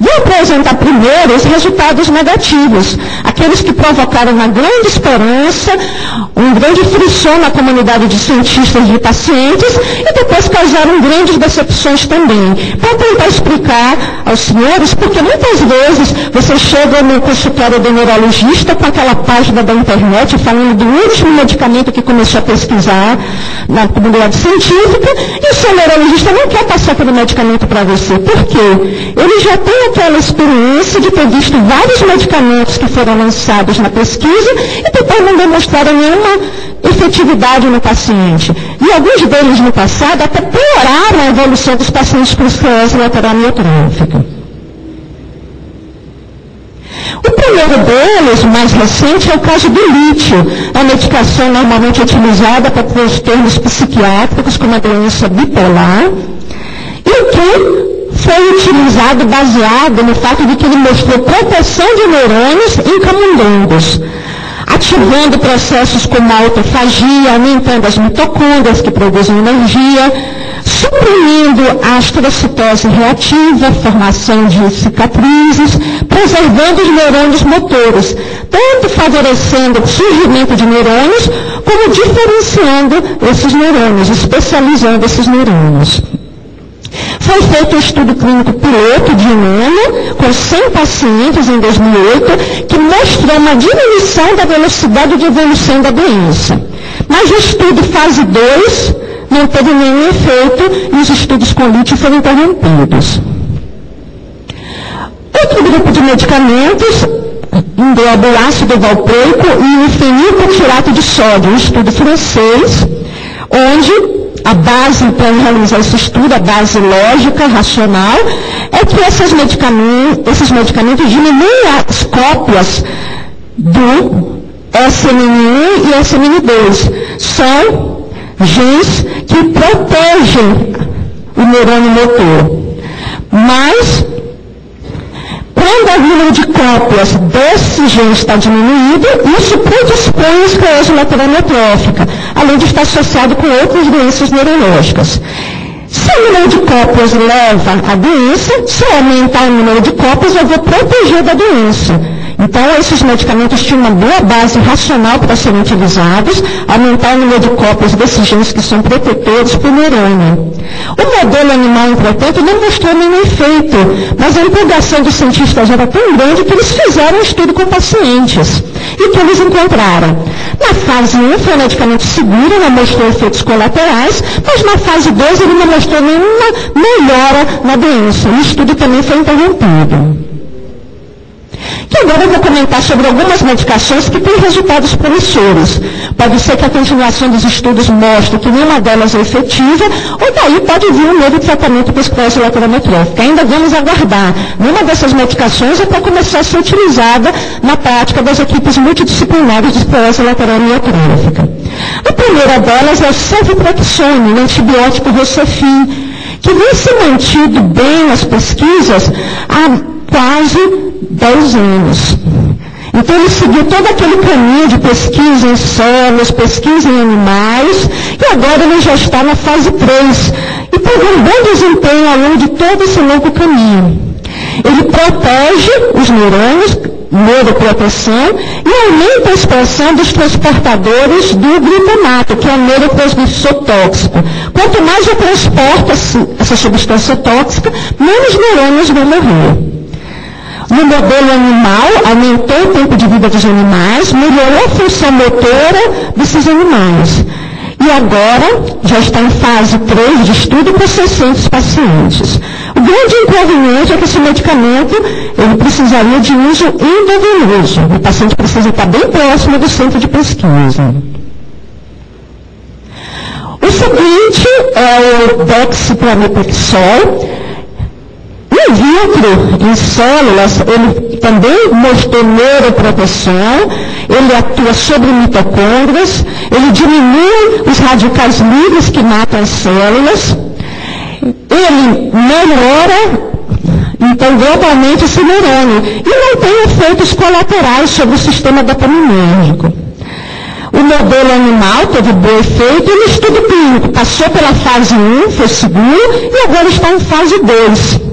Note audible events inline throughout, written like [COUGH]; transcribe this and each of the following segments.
Vou apresentar primeiro os resultados negativos, aqueles que provocaram uma grande esperança, um grande frição na comunidade de cientistas e de pacientes, e depois causaram grandes decepções também. Para tentar explicar aos senhores, porque muitas vezes você chega no consultório do neurologista com aquela página da internet falando do último medicamento que começou a pesquisar na comunidade científica, e o seu neurologista não quer passar aquele medicamento para você. Por quê? Ele já tem aquela experiência de ter visto vários medicamentos que foram lançados na pesquisa e depois não demonstraram nenhuma efetividade no paciente. E alguns deles no passado até pioraram a evolução dos pacientes com esclerose lateral. O primeiro deles, mais recente, é o caso do lítio, a medicação normalmente utilizada para transtornos psiquiátricos, como a doença bipolar, e que foi utilizado baseado no fato de que ele mostrou proteção de neurônios em camundongos ativando processos como a autofagia, aumentando as mitocôndrias que produzem energia, suprimindo a astrocitose reativa, formação de cicatrizes, preservando os neurônios motores, tanto favorecendo o surgimento de neurônios, como diferenciando esses neurônios, especializando esses neurônios. Foi feito um estudo clínico piloto de um ano, com 100 pacientes em 2008, que mostrou uma diminuição da velocidade de evolução da doença. Mas o estudo fase 2 não teve nenhum efeito e os estudos com lítio foram interrompidos. Outro grupo de medicamentos engloba o ácido valproico e o fenilbutirato de sódio, um estudo francês, onde a base para realizar esse estudo, a base lógica, racional, é que esses medicamentos, esses medicamentos diminuem as cópias do SMN1 e SMN2. São genes que protegem o neurônio motor. Mas o de cópias desse gene está diminuído, isso predispõe a esclerose lateral amiotrófica, além de estar associado com outras doenças neurológicas. Se o número de cópias leva à doença, se aumentar o número de cópias, eu vou proteger da doença. Então, esses medicamentos tinham uma boa base racional para serem utilizados, aumentar o número de cópias desses genes que são protetores o neurônio. O modelo animal, entretanto, não mostrou nenhum efeito, mas a empolgação dos cientistas era tão grande que eles fizeram um estudo com pacientes. E o que eles encontraram? Na fase 1 foi um medicamento seguro, não mostrou efeitos colaterais, mas na fase 2 ele não mostrou nenhuma melhora na doença. O estudo também foi interrompido. E agora eu vou comentar sobre algumas medicações que têm resultados promissores. Pode ser que a continuação dos estudos mostre que nenhuma delas é efetiva, ou daí pode vir um novo tratamento para esclerose lateral amiotrófica. Ainda vamos aguardar. Nenhuma dessas medicações é para começar a ser utilizada na prática das equipes multidisciplinares de esclerose lateral amiotrófica. A primeira delas é o ceftriaxone, um antibiótico Rocefin, que vem se mantido bem nas pesquisas há quase 10 anos. Então ele seguiu todo aquele caminho de pesquisa em células, pesquisa em animais, e agora ele já está na fase 3. E teve um bom desempenho ao longo de todo esse longo caminho. Ele protege os neurônios, neuroproteção, e aumenta a expressão dos transportadores do glutamato, que é o neurotransmissor tóxico. Quanto mais eu transporto essa substância tóxica, menos neurônios vão morrer. No modelo animal, aumentou o tempo de vida dos animais, melhorou a função motora desses animais. E agora já está em fase 3 de estudo com 600 pacientes. O grande inconveniente é que esse medicamento ele precisaria de uso endovenoso. O paciente precisa estar bem próximo do centro de pesquisa. O seguinte é o dexipramipexol vitro, em células, ele também mostrou neuroproteção, ele atua sobre mitocôndrias, ele diminui os radicais livres que matam as células, ele melhora, então, globalmente esse neurônio, e não tem efeitos colaterais sobre o sistema dopaminérgico. O modelo animal teve bom efeito e o estudo clínico passou pela fase 1, foi seguro, e agora está em fase 2.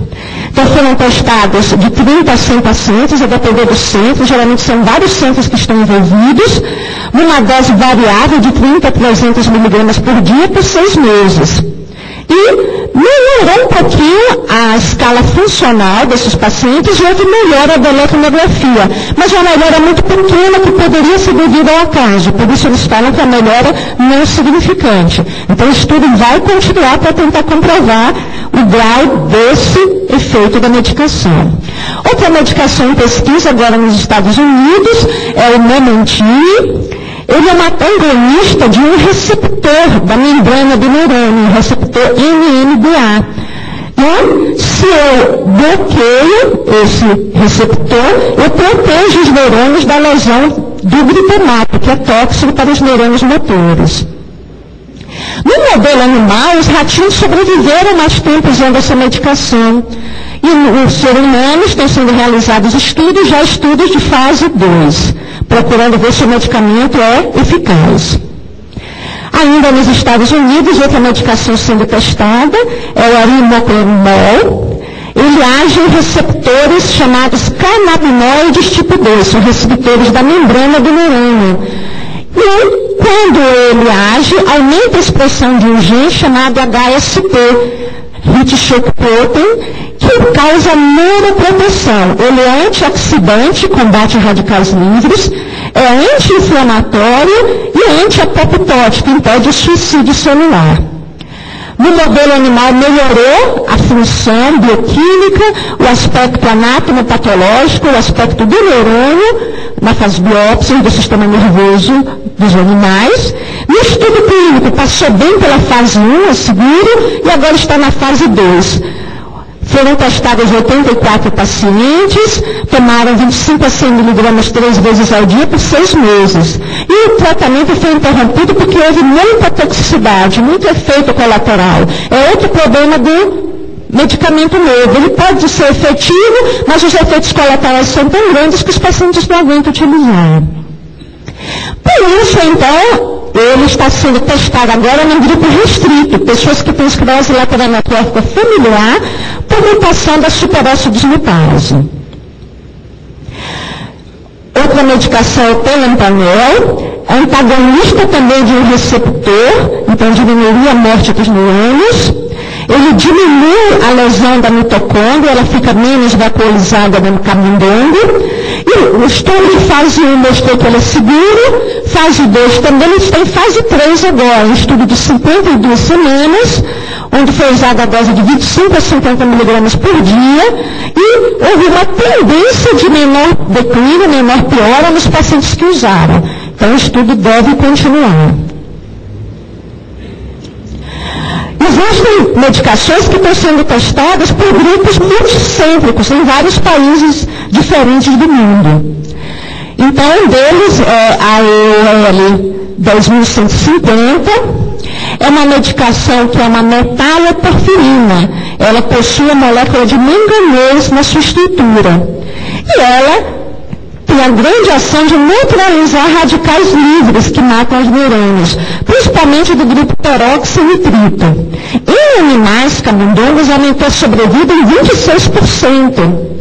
Então foram testados de 30 a 100 pacientes, a depender do centro, geralmente são vários centros que estão envolvidos, numa dose variável de 30 a 300 miligramas por dia por seis meses. E melhorou um pouquinho a escala funcional desses pacientes e houve melhora da eletromiografia. Mas uma melhora muito pequena que poderia ser devido ao acaso. Por isso eles falam que a melhora não é significante. Então o estudo vai continuar para tentar comprovar o grau desse efeito da medicação. Outra medicação em pesquisa agora nos Estados Unidos é o Memantine. Ele é uma antagonista de um receptor da membrana do neurônio, o receptor NMDA. E se eu bloqueio esse receptor, eu protejo os neurônios da lesão do glutamato, que é tóxico para os neurônios motores. No modelo animal, os ratinhos sobreviveram mais tempo usando essa medicação. E no ser humano estão sendo realizados estudos, já estudos de fase 2 procurando ver se o medicamento é eficaz. Ainda nos Estados Unidos, outra medicação sendo testada é o arimoclomol. Ele age em receptores chamados canabinoides tipo 2, são receptores da membrana do neurônio. E quando ele age, aumenta a expressão de um gene chamado HSP, Protein, que causa neuroproteção. Ele é antioxidante, combate radicais livres, é anti-inflamatório e anti-apoptótico, impede o suicídio celular. No modelo animal melhorou a função bioquímica, o aspecto anatomopatológico, o aspecto do neurônio, na fase biópsia do sistema nervoso dos animais. No estudo clínico passou bem pela fase 1, é seguro, e agora está na fase 2 foram testados 84 pacientes, tomaram 25 a 100 miligramas três vezes ao dia por seis meses. E o tratamento foi interrompido porque houve muita toxicidade, muito efeito colateral. É outro problema do medicamento novo. Ele pode ser efetivo, mas os efeitos colaterais são tão grandes que os pacientes não aguentam utilizar. Por isso, então, ele está sendo testado agora num grupo restrito, pessoas que têm esclerose lateral amiotrófica familiar por mutação da superóxido-dismutase. Outra medicação é o telempanel, é antagonista também de um receptor, então diminuiria a morte dos neurônios. Ele diminui a lesão da mitocôndria, ela fica menos vaporizada no camundongo. Estudo de fase 1 mostrou que é seguro, fase 2 também, está em fase 3 agora, um estudo de 52 semanas, onde foi usada a dose de 25 a 50 miligramas por dia, e houve uma tendência de menor declínio, menor piora nos pacientes que usaram. Então o estudo deve continuar. Existem medicações que estão sendo testadas por grupos multicêntricos em vários países diferentes do mundo. Então, um deles é a EOL 2150, é uma medicação que é uma metaloporfirina. Ela possui a molécula de manganês na sua estrutura. E ela tem a grande ação de neutralizar radicais livres que matam os neurônios, principalmente do grupo peróxido Em animais camundongos aumentou a sobrevida em 26%.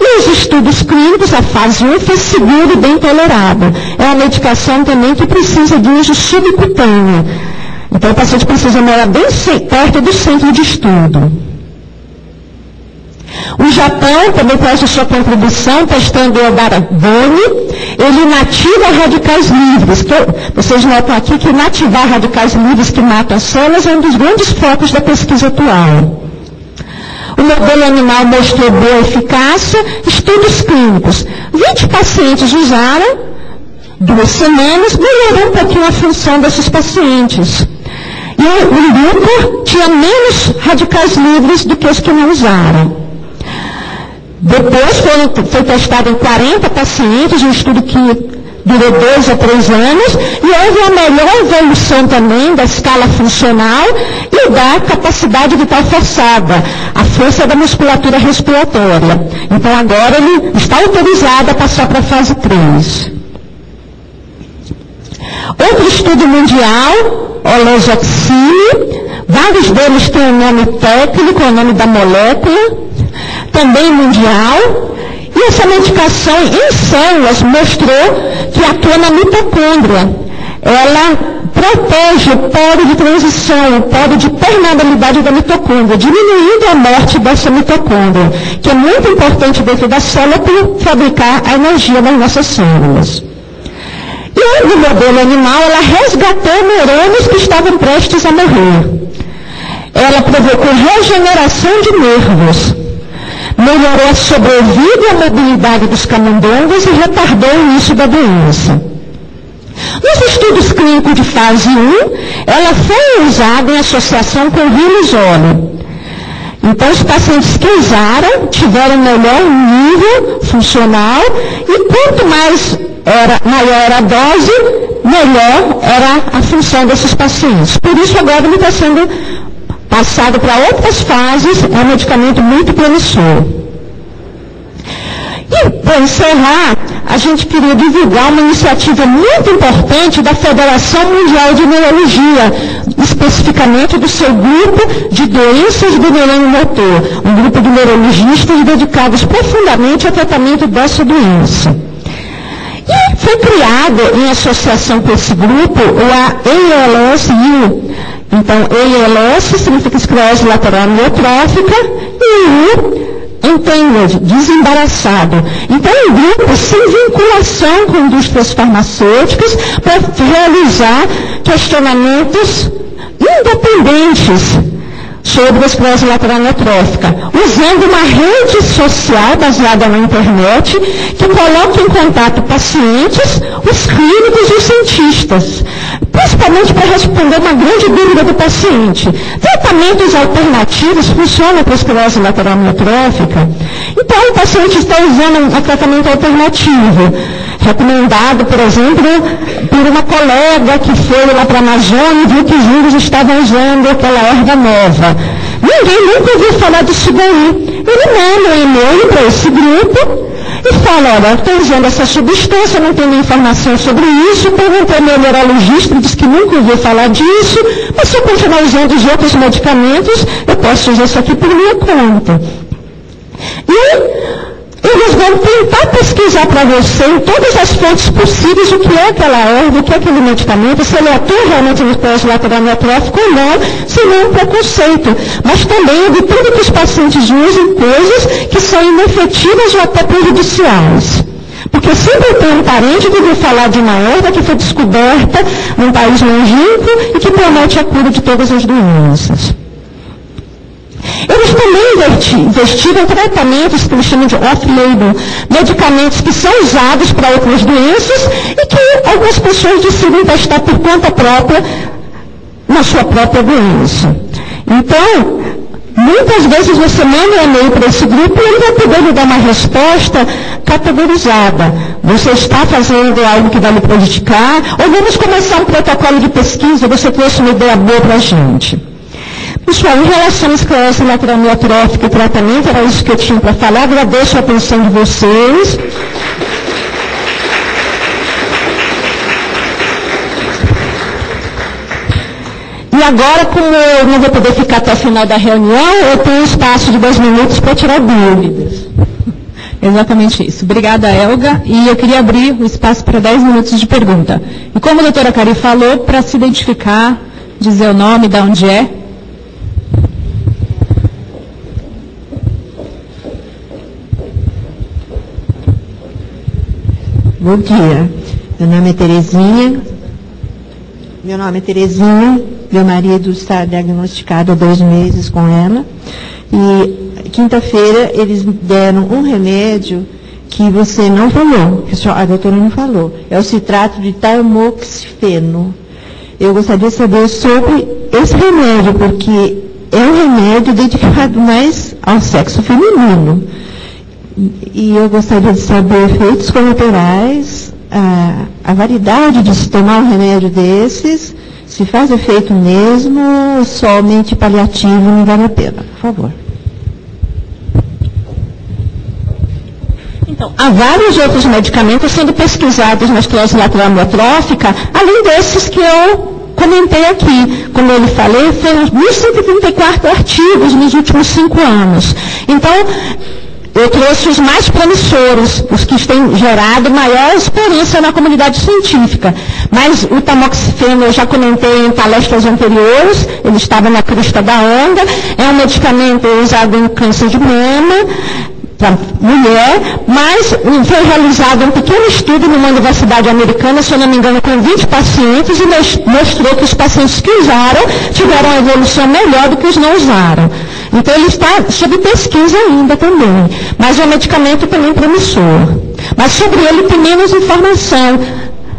E os estudos clínicos, a fase 1 foi seguro e bem tolerado. É uma medicação também que precisa de uso subcutâneo. Então o paciente precisa morar bem perto do centro de estudo. Japão também faz a sua contribuição testando o Darabone. Ele inativa radicais livres. Vocês notam aqui que inativar radicais livres que matam as células é um dos grandes focos da pesquisa atual. O modelo animal mostrou boa eficácia, estudos clínicos. 20 pacientes usaram, duas semanas, melhorou um pouquinho a função desses pacientes. E o grupo tinha menos radicais livres do que os que não usaram. Depois foi, foi testado em 40 pacientes, um estudo que durou dois a três anos, e houve uma melhor evolução também da escala funcional e da capacidade vital forçada, a força da musculatura respiratória. Então agora ele está autorizado a passar para a fase 3. Outro estudo mundial, Olesoxine, vários deles têm o um nome técnico, o nome da molécula, também mundial, e essa medicação em células mostrou que atua na mitocôndria. Ela protege o polo de transição, o polo de permeabilidade da mitocôndria, diminuindo a morte dessa mitocôndria, que é muito importante dentro da célula para fabricar a energia das nossas células. E no modelo animal, ela resgatou neurônios que estavam prestes a morrer. Ela provocou regeneração de nervos melhorou a sobrevida e a mobilidade dos camundongos e retardou o início da doença. Nos estudos clínicos de fase 1, ela foi usada em associação com vírus óleo. Então, os pacientes que usaram tiveram melhor nível funcional e quanto mais era, maior a dose, melhor era a função desses pacientes. Por isso, agora ele está sendo passado para outras fases, é um medicamento muito promissor. E, para encerrar, a gente queria divulgar uma iniciativa muito importante da Federação Mundial de Neurologia, especificamente do seu grupo de doenças do neurônio motor, um grupo de neurologistas dedicados profundamente ao tratamento dessa doença. E foi criado, em associação com esse grupo, o ALSU, então, ELS significa esclerose lateral amiotrófica e U, entangled, desembaraçado. Então, um grupo sem vinculação com indústrias farmacêuticas para realizar questionamentos independentes sobre a esclerose lateral amiotrófica, usando uma rede social baseada na internet que coloca em contato pacientes, os clínicos e os cientistas, principalmente para responder uma grande dúvida do paciente. Tratamentos alternativos funcionam para a esclerose lateral amiotrófica? Então, o paciente está usando um tratamento alternativo recomendado, por exemplo, por uma colega que foi lá para a Amazônia e viu que os índios estavam usando aquela erva nova. Ninguém nunca ouviu falar disso daí. Ele manda um e-mail para esse grupo e fala, olha, estou usando essa substância, não tenho informação sobre isso, perguntei ao meu neurologista, disse que nunca ouviu falar disso, mas se eu continuar usando os outros medicamentos, eu posso usar isso aqui por minha conta. E eles vão tentar pesquisar para você em todas as fontes possíveis o que é aquela erva, o que é aquele medicamento, se ele atua realmente no teste lateral neotrófico ou não, se não é um preconceito. Mas também tudo que os pacientes usem coisas que são inefetivas ou até prejudiciais. Porque sempre tem um parente que ouviu falar de uma erva que foi descoberta num país longínquo e que promete a cura de todas as doenças. Eles também investigam tratamentos que eles chamam de off-label, medicamentos que são usados para outras doenças e que algumas pessoas decidem testar por conta própria na sua própria doença. Então, muitas vezes você manda um e-mail para esse grupo e ele vai poder lhe dar uma resposta categorizada. Você está fazendo algo que vai lhe prejudicar? Ou vamos começar um protocolo de pesquisa? Você trouxe uma ideia boa para a gente. Pessoal, em relação à esclerose lateral amiotrófica e tratamento, era isso que eu tinha para falar. Agradeço a atenção de vocês. E agora, como eu não vou poder ficar até o final da reunião, eu tenho espaço de dois minutos para tirar dúvidas. [LAUGHS] Exatamente isso. Obrigada, Elga. E eu queria abrir o espaço para dez minutos de pergunta. E como a doutora Cari falou, para se identificar, dizer o nome, de onde é, Bom dia. Meu nome é Terezinha. Meu nome é Terezinha. Meu marido está diagnosticado há dois meses com ela. E quinta-feira eles deram um remédio que você não falou, que a doutora não falou. É o citrato de tamoxifeno. Eu gostaria de saber sobre esse remédio, porque é um remédio dedicado mais ao sexo feminino. E eu gostaria de saber efeitos colaterais, a, a variedade de se tomar um remédio desses, se faz efeito mesmo, somente paliativo não vale a pena. Por favor. Então, há vários outros medicamentos sendo pesquisados na esclerose lateral amiotrófica, além desses que eu comentei aqui. Como eu lhe falei, foram 1.134 artigos nos últimos cinco anos. Então, eu trouxe os mais promissores, os que têm gerado maior experiência na comunidade científica. Mas o tamoxifeno, eu já comentei em palestras anteriores, ele estava na crista da onda, é um medicamento usado em câncer de mama, para mulher, mas foi realizado um pequeno estudo numa universidade americana, se eu não me engano, com 20 pacientes, e mostrou que os pacientes que usaram tiveram uma evolução melhor do que os não usaram. Então ele está sob pesquisa ainda também, mas é um medicamento também promissor. Mas sobre ele tem menos informação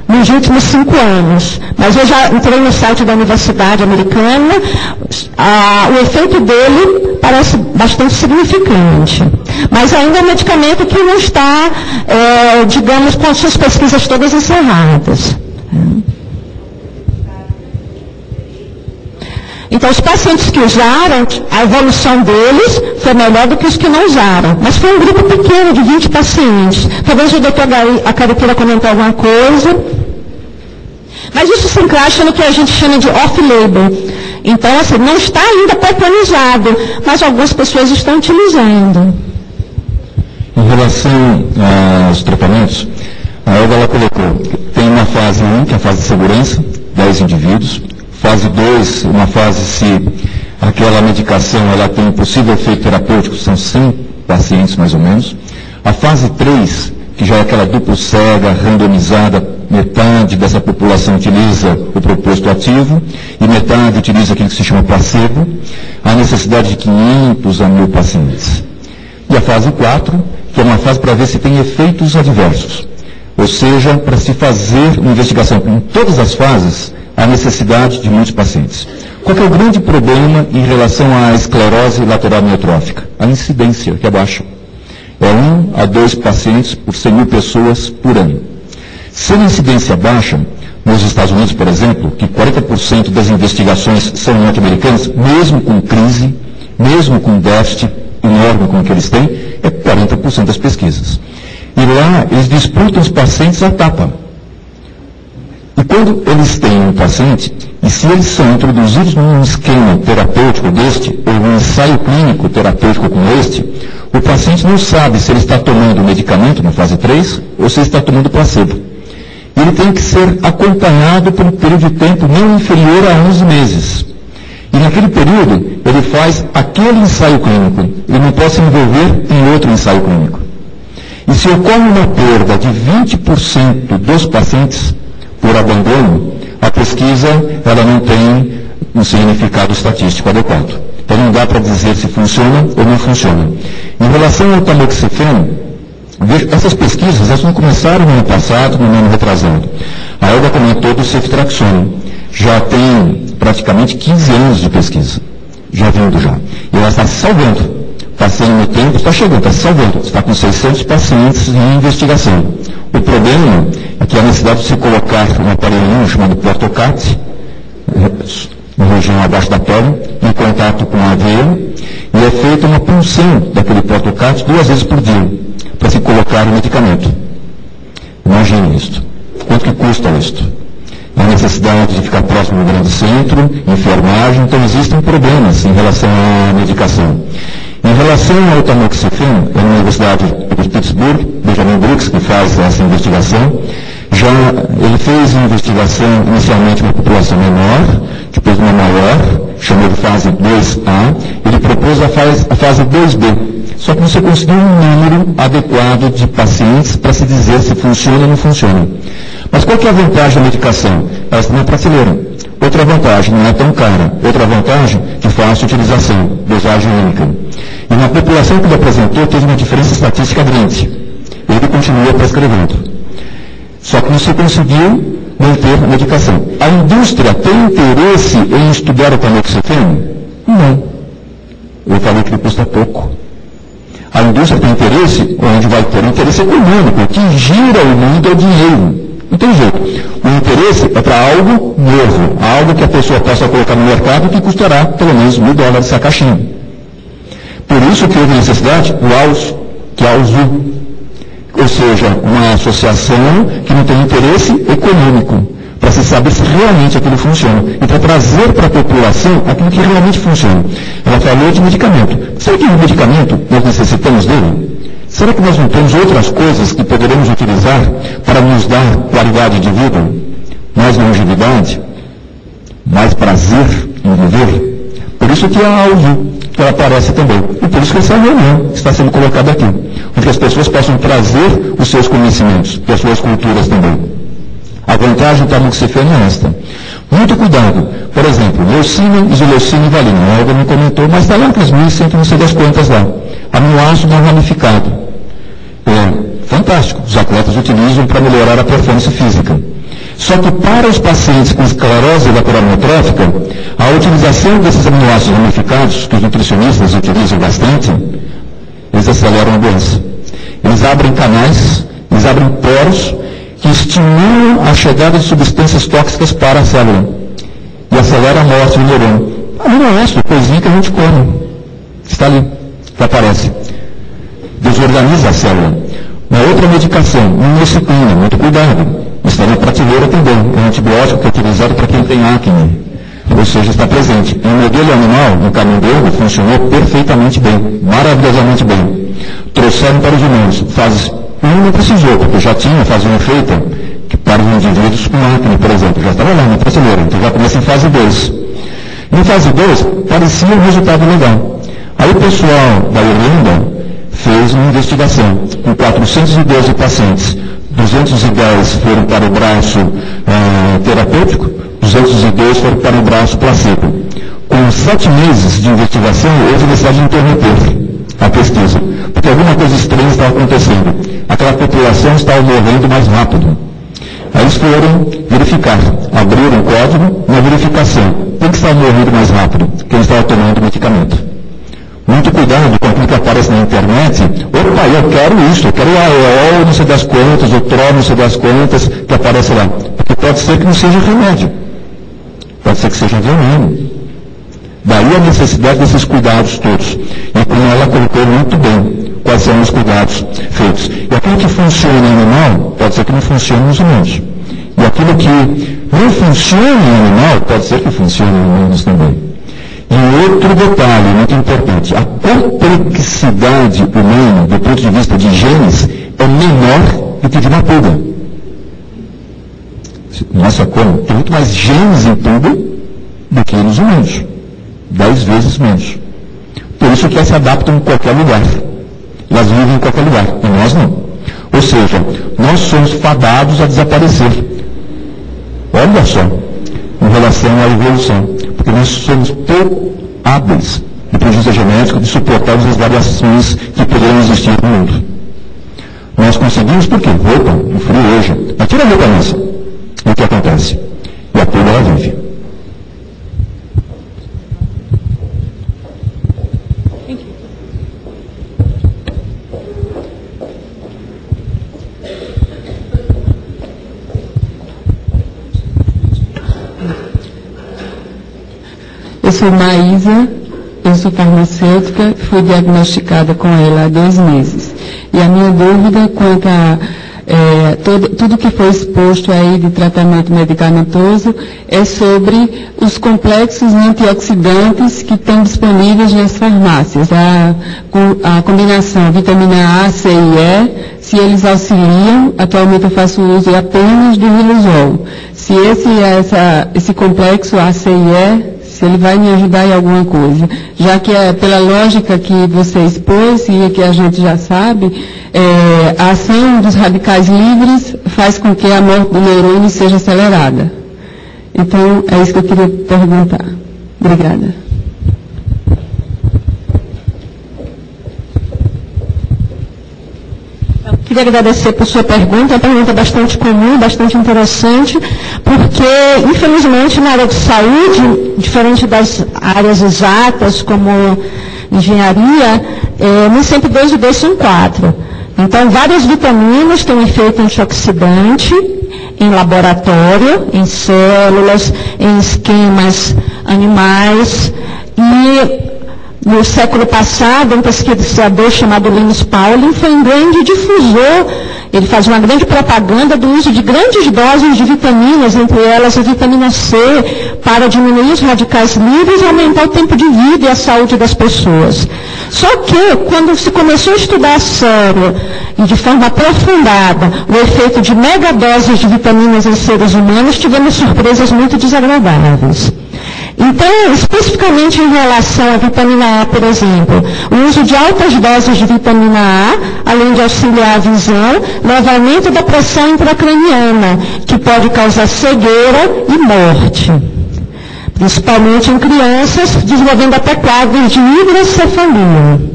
nos últimos cinco anos. Mas eu já entrei no site da Universidade Americana, ah, o efeito dele parece bastante significante. Mas ainda é um medicamento que não está, é, digamos, com as suas pesquisas todas encerradas. Então, os pacientes que usaram, a evolução deles foi melhor do que os que não usaram. Mas foi um grupo pequeno, de 20 pacientes. Talvez o doutor Acari queira comentar alguma coisa. Mas isso se encaixa no que a gente chama de off-label. Então, assim, não está ainda preconizado, mas algumas pessoas estão utilizando. Em relação aos tratamentos, a ela colocou, tem uma fase 1, que é a fase de segurança, 10 indivíduos, Fase 2, uma fase se aquela medicação ela tem um possível efeito terapêutico, são 100 pacientes mais ou menos. A fase 3, que já é aquela duplo cega, randomizada, metade dessa população utiliza o proposto ativo e metade utiliza aquilo que se chama placebo, a necessidade de 500 a 1000 pacientes. E a fase 4, que é uma fase para ver se tem efeitos adversos. Ou seja, para se fazer uma investigação em todas as fases, a necessidade de muitos pacientes. Qual é o grande problema em relação à esclerose lateral amiotrófica? A incidência, que é baixa. É um a dois pacientes por 100 mil pessoas por ano. Se a incidência baixa, nos Estados Unidos, por exemplo, que 40% das investigações são norte-americanas, mesmo com crise, mesmo com déficit enorme como que eles têm, é 40% das pesquisas. E lá eles disputam os pacientes à tapa. E quando eles têm um paciente, e se eles são introduzidos num esquema terapêutico deste, ou num ensaio clínico terapêutico como este, o paciente não sabe se ele está tomando o medicamento na fase 3 ou se ele está tomando placebo. Ele tem que ser acompanhado por um período de tempo não inferior a 11 meses. E naquele período, ele faz aquele ensaio clínico. Ele não pode se envolver em outro ensaio clínico. E se ocorre uma perda de 20% dos pacientes, por abandono, a pesquisa ela não tem um significado estatístico adequado. Então não dá para dizer se funciona ou não funciona. Em relação ao tamoxifeno, essas pesquisas elas não começaram no ano passado, no ano retrasado. A Elba comentou do ceftraxone. Já tem praticamente 15 anos de pesquisa. Já vindo já. E ela está se salvando. Passando no tempo, está chegando, está se salvando. Está com 600 pacientes em investigação. O problema é que a necessidade de se colocar um aparelhinho chamado portocate, na região abaixo da pele, em contato com a veia, e é feita uma punção daquele portocate duas vezes por dia, para se colocar o medicamento. Imagine isto. Quanto que custa isto? A necessidade de ficar próximo do grande centro, enfermagem, então existem problemas em relação à medicação. Em relação ao tamoxifeno, é na Universidade de Pittsburgh, Benjamin Brooks, que faz essa investigação, já ele fez uma investigação inicialmente uma população menor, depois uma maior, chamou de fase 2A, ele propôs a fase, a fase 2B. Só que você conseguiu um número adequado de pacientes para se dizer se funciona ou não funciona. Mas qual que é a vantagem da medicação? Ela está na prateleira. Outra vantagem, não é tão cara. Outra vantagem, de fácil utilização, dosagem única. E na população que ele apresentou, teve uma diferença estatística grande. Ele continua prescrevendo. Só que não se conseguiu manter a medicação. A indústria tem interesse em estudar o tamoxifeno? Não. Eu falei que ele custa pouco. A indústria tem interesse onde vai ter interesse econômico. O que gira o mundo é dinheiro. Não tem jeito. O interesse é para algo novo, algo que a pessoa possa colocar no mercado que custará pelo menos mil dólares essa caixinha. Por isso que houve necessidade do AUS, que é a AUSU, ou seja, uma associação que não tem interesse econômico, para se saber se realmente aquilo funciona, e para trazer para a população aquilo que realmente funciona. Ela falou de medicamento. Sabe que medicamento nós necessitamos dele? Será que nós não temos outras coisas que poderemos utilizar para nos dar qualidade de vida, mais longevidade, mais prazer em viver? Por isso que a que ela aparece também. E por isso que essa reunião está sendo colocada aqui. Onde as pessoas possam trazer os seus conhecimentos e as suas culturas também. A vantagem no que se é esta. Muito cuidado. Por exemplo, leucina, isoleucina e valina. A Olga não comentou, mas está lá entre as 1.100, não sei das quantas lá. Aminoácido não ramificado. É fantástico. Os atletas utilizam para melhorar a performance física. Só que para os pacientes com esclerose lateral a utilização desses aminoácidos ramificados, que os nutricionistas utilizam bastante, eles aceleram a doença. Eles abrem canais, eles abrem poros que estimulam a chegada de substâncias tóxicas para a célula e acelera a morte do neurônio. Aminoácido, coisinha que a gente come. Está ali, que aparece. Desorganiza a célula. Uma outra medicação, minociclina, muito cuidado está na prateleira também. É um antibiótico que é utilizado para quem tem acne. Ou seja, está presente. Em modelo animal, no camundongo, funcionou perfeitamente bem, maravilhosamente bem. Trouxeram para os humanos. Fase 1 não precisou, porque já tinha fase 1 feita, que para os indivíduos com acne, por exemplo, já estava lá na prateleira. Então já começa em fase 2. Em fase 2, parecia um resultado legal. Aí o pessoal da Irlanda fez uma investigação com 412 pacientes 210 foram para o braço eh, terapêutico, 202 foram para o braço placebo. Com sete meses de investigação, houve necessidade de interromper a pesquisa, porque alguma coisa estranha estava acontecendo. Aquela população estava morrendo mais rápido. Aí eles foram verificar, abriram o código na verificação. Quem que estava morrendo mais rápido? Quem estava tomando medicamento. Cuidado com aquilo que aparece na internet. Opa, eu quero isso, eu quero o AEOL, não sei das quantas, o TRO, não sei das quantas, que aparece lá. Porque pode ser que não seja remédio. Pode ser que seja veneno. Daí a necessidade desses cuidados todos. E como ela colocou muito bem, quais são os cuidados feitos. E aquilo que funciona em animal, pode ser que não funcione nos humanos. E aquilo que não funciona em animal, pode ser que funcione em humanos também. E outro detalhe muito importante, a complexidade humana, do ponto de vista de genes, é menor do que de uma pulga. Nossa como tem muito mais genes em pulga do que nos humanos. Dez vezes menos. Por isso que elas se adaptam em qualquer lugar. Elas vivem em qualquer lugar. E nós não. Ou seja, nós somos fadados a desaparecer. Olha só, em relação à evolução porque nós somos pouco hábeis do ponto de vista genético de suportarmos as variações que poderiam existir no mundo. Nós conseguimos por quê? Roupa, no frio hoje. Mas tira a roupa nossa. E o que acontece? E a pulga ela vive. Sou Maísa, eu sou farmacêutica, fui diagnosticada com ela há dois meses. E a minha dúvida quanto a é, todo, tudo que foi exposto aí de tratamento medicamentoso é sobre os complexos antioxidantes que estão disponíveis nas farmácias. A, a combinação vitamina A, C e E, se eles auxiliam, atualmente eu faço uso apenas do Riluzol. Se esse, essa, esse complexo A, C e E se ele vai me ajudar em alguma coisa. Já que é pela lógica que você expôs e que a gente já sabe, é, a ação dos radicais livres faz com que a morte do neurônio seja acelerada. Então, é isso que eu queria perguntar. Obrigada. Queria agradecer por sua pergunta, é uma pergunta bastante comum, bastante interessante, porque, infelizmente, na área de saúde, diferente das áreas exatas, como engenharia, é, nem sempre dois e dois são quatro. Então, várias vitaminas têm efeito antioxidante em laboratório, em células, em esquemas animais, e no século passado, um pesquisador chamado Linus Pauling foi um grande difusor ele faz uma grande propaganda do uso de grandes doses de vitaminas, entre elas a vitamina C, para diminuir os radicais livres e aumentar o tempo de vida e a saúde das pessoas. Só que, quando se começou a estudar a sério e de forma aprofundada o efeito de megadoses de vitaminas em seres humanos, tivemos surpresas muito desagradáveis. Então, especificamente em relação à vitamina A, por exemplo, o uso de altas doses de vitamina A, além de auxiliar a visão, leva aumento da pressão intracraniana, que pode causar cegueira e morte. Principalmente em crianças, desenvolvendo até quadros de hidrocefalia.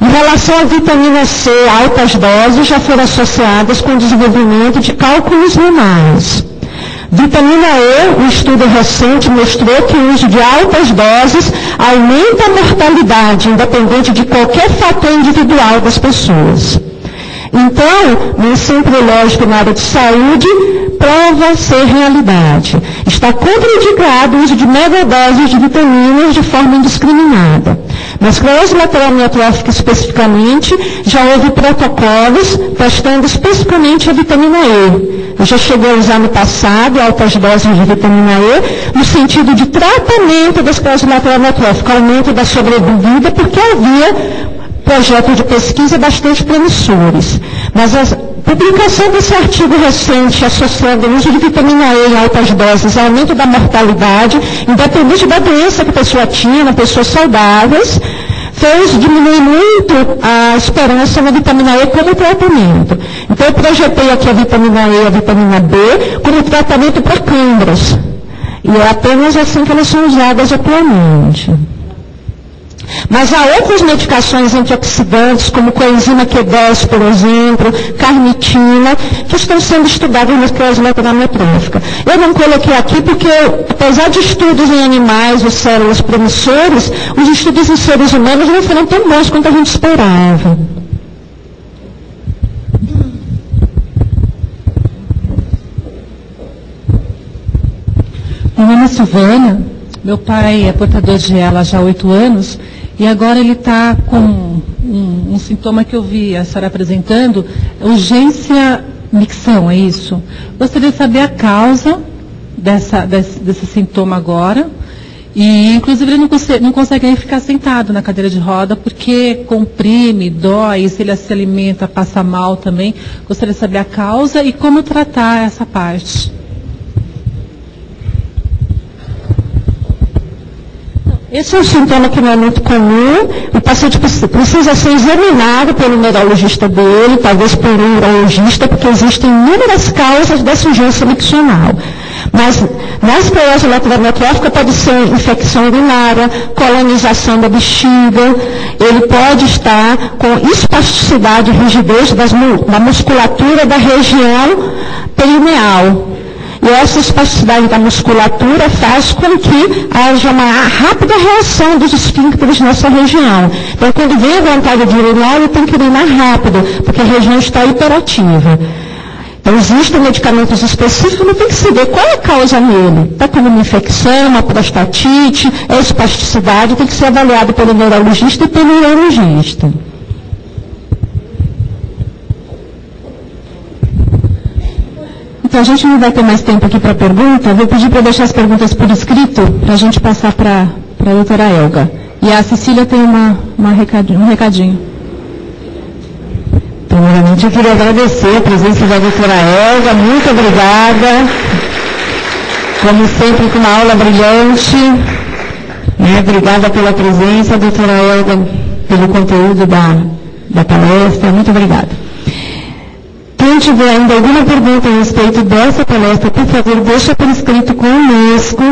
Em relação à vitamina C, altas doses já foram associadas com o desenvolvimento de cálculos renais. Vitamina E, um estudo recente mostrou que o uso de altas doses aumenta a mortalidade, independente de qualquer fator individual das pessoas. Então, nem sempre lógico na área de saúde prova ser realidade. Está contraindicado o uso de megadoses de vitaminas de forma indiscriminada. Na esclerose lateral amiotrófica especificamente, já houve protocolos testando especificamente a vitamina E. Eu já cheguei a usar no passado altas doses de vitamina E, no sentido de tratamento da esclerose lateral amiotrófica, aumento da sobrevida, porque havia projetos de pesquisa bastante promissores. Mas a publicação desse artigo recente associando o uso de vitamina E em altas doses ao aumento da mortalidade, independente da doença que a pessoa tinha, na pessoas saudáveis, fez diminuir muito a esperança na vitamina E como tratamento. Então eu projetei aqui a vitamina E e a vitamina B como tratamento para câimbras. E é apenas assim que elas são usadas atualmente. Mas há outras medicações antioxidantes, como coenzima Q10, por exemplo, carnitina, que estão sendo estudadas na esclerose lateral amiotrófica. Eu não coloquei aqui porque, apesar de estudos em animais ou células promissores, os estudos em seres humanos não foram tão bons quanto a gente esperava. Meu nome é Silvana, meu pai é portador de ela já há oito anos e agora ele está com um, um, sintoma que eu vi a senhora apresentando, urgência micção, é isso? Gostaria de saber a causa dessa, desse, desse sintoma agora. E, inclusive, ele não consegue, não consegue ficar sentado na cadeira de roda porque comprime, dói, se ele se alimenta, passa mal também. Gostaria de saber a causa e como tratar essa parte. Esse é um sintoma que não é muito comum. O paciente precisa ser examinado pelo neurologista dele, talvez por um urologista, porque existem inúmeras causas dessa urgência miccional. Mas na esclerose lateral pode ser infecção urinária, colonização da bexiga, ele pode estar com espasticidade e rigidez das, da musculatura da região perineal. E essa espasticidade da musculatura faz com que haja uma rápida reação dos esfíncteres nessa região. Então, quando vem a vontade de urinar, ele tem que urinar rápido, porque a região está hiperativa. Então, existem medicamentos específicos, mas tem que saber qual é a causa nele. Está com uma infecção, uma prostatite, é espasticidade, tem que ser avaliado pelo neurologista e pelo neurologista. Então, a gente não vai ter mais tempo aqui para pergunta. Vou pedir para deixar as perguntas por escrito, para a gente passar para a doutora Elga. E a Cecília tem uma, uma recadinho, um recadinho. Primeiramente, eu queria agradecer a presença da doutora Elga. Muito obrigada. Como sempre, com uma aula brilhante. Né? Obrigada pela presença, doutora Elga, pelo conteúdo da, da palestra. Muito obrigada. Quem tiver ainda alguma pergunta a respeito dessa palestra, por favor, deixa por escrito conosco.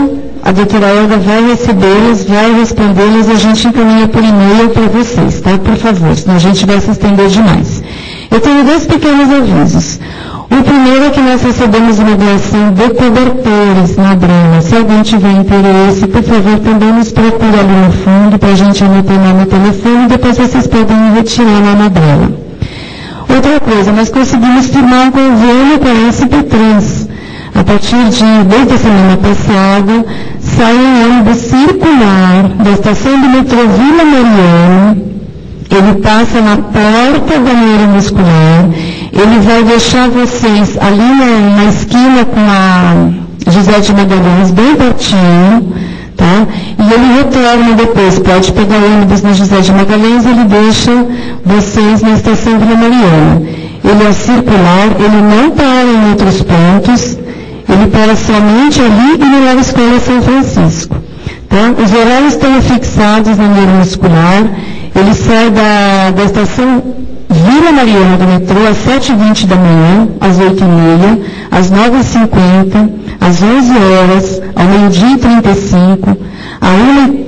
A doutora Olga vai recebê-las, vai respondê-las e a gente encaminha por e-mail para vocês, tá? Por favor, senão a gente vai se estender demais. Eu tenho dois pequenos avisos. O primeiro é que nós recebemos uma doação de cobertores na Brama. Se alguém tiver interesse, por favor, também nos procure ali no fundo para a gente anotar o nome e telefone e depois vocês podem retirar lá na Brama. Outra coisa, nós conseguimos firmar um convênio com a SP Trans. A partir de, desde a semana passada, sai um ônibus circular da estação do metrô Vila Mariana. Ele passa na porta da neuromuscular, Ele vai deixar vocês ali na, na esquina com a José de Magalhães, bem pertinho, tá? E ele retorna depois, pode pegar o ônibus na José de Magalhães, ele deixa vocês na estação Vila Mariana. Ele é circular, ele não para em outros pontos, ele para somente ali e na Nova Escola São Francisco. Tá? Os horários estão fixados na neuromuscular, ele sai da, da estação Vila Mariana do metrô às 7h20 da manhã, às 8h30, às 9h50, às 11 horas, ao meio-dia e 35, às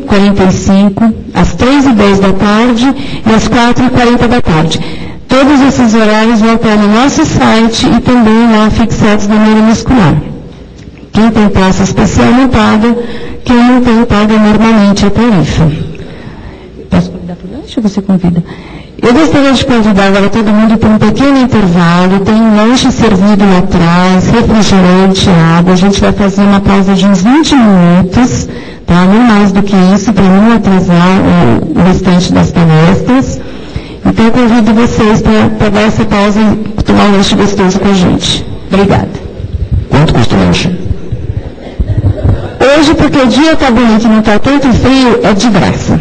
1h45, às 3h10 da tarde e às 4h40 da tarde. Todos esses horários vão estar no nosso site e também lá fixados na neuromuscular. Quem tem praça especial não paga, quem não tem paga normalmente a tarifa. Posso convidar para o lanche ou você convida? Eu gostaria de convidar agora todo mundo para um pequeno intervalo. Tem um lanche servido lá atrás, refrigerante, água. A gente vai fazer uma pausa de uns 20 minutos, tá? Não mais do que isso, para não atrasar o, restante das palestras. Então eu convido vocês para pegar essa pausa e tomar um lanche gostoso com a gente. Obrigada. Quanto custa o lanche? Hoje, porque o dia está bonito e não está tanto frio, é de graça.